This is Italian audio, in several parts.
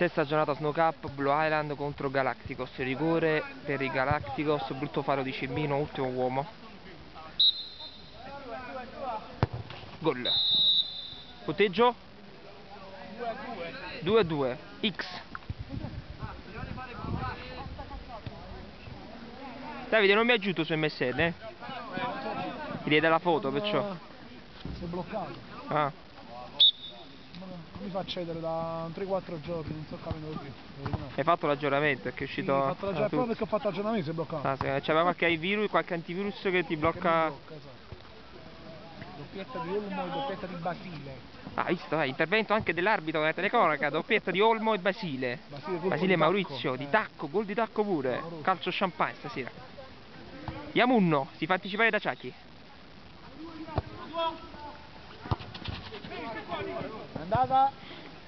Sesta giornata Snow Cup, Blue Island contro Galacticos, rigore per i Galacticos, brutto faro di Cimbino, ultimo uomo. Gol. Punteggio? 2 a 2. X. Davide non mi aggiunto su MSN, eh? Ti la foto perciò. Si è bloccato. Ah. Mi fa accedere da 3-4 giorni, non sto capendo più. Hai fatto l'aggiornamento, è che è Sì, uscito... ho fatto ah, l'aggiornamento tu- proprio perché ho fatto l'aggiornamento si è bloccato. Ah, sì, c'aveva qualche virus, qualche antivirus che ti Che mi blocca... blocca, esatto. Doppietta di Olmo e doppietta di Basile. Ah, visto, dai, intervento anche dell'arbitro della telecronaca, doppietta di Olmo e Basile. Basile, Basile di Maurizio, tacco, di eh. tacco, gol di tacco pure. Clamoroso. Calcio champagne stasera. Yamunno, si fa anticipare da Ciacchi. Andata?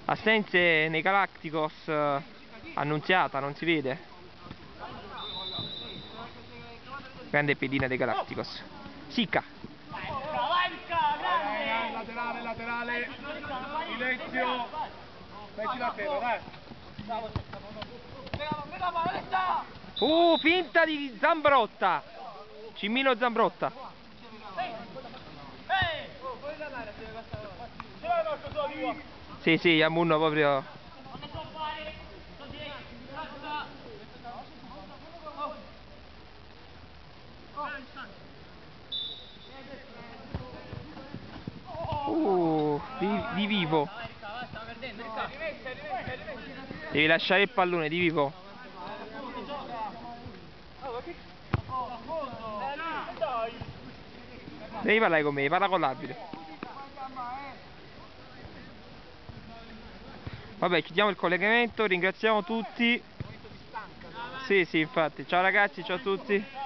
Assenze nei Galacticos, eh, annunziata, non si vede. Grande pedina dei Galacticos. Sica. Laterale, laterale. Silenzio. Metti la tela, dai. Uh, finta di Zambrotta. Cimmino Zambrotta. Sì, sì, Yamunno proprio. Uh, di, di vivo. Devi lasciare il pallone di vivo. Devi parlare con me, parla con l'arbitro. Vabbè, chiudiamo il collegamento, ringraziamo tutti. Sì, sì, infatti. Ciao ragazzi, ciao a tutti.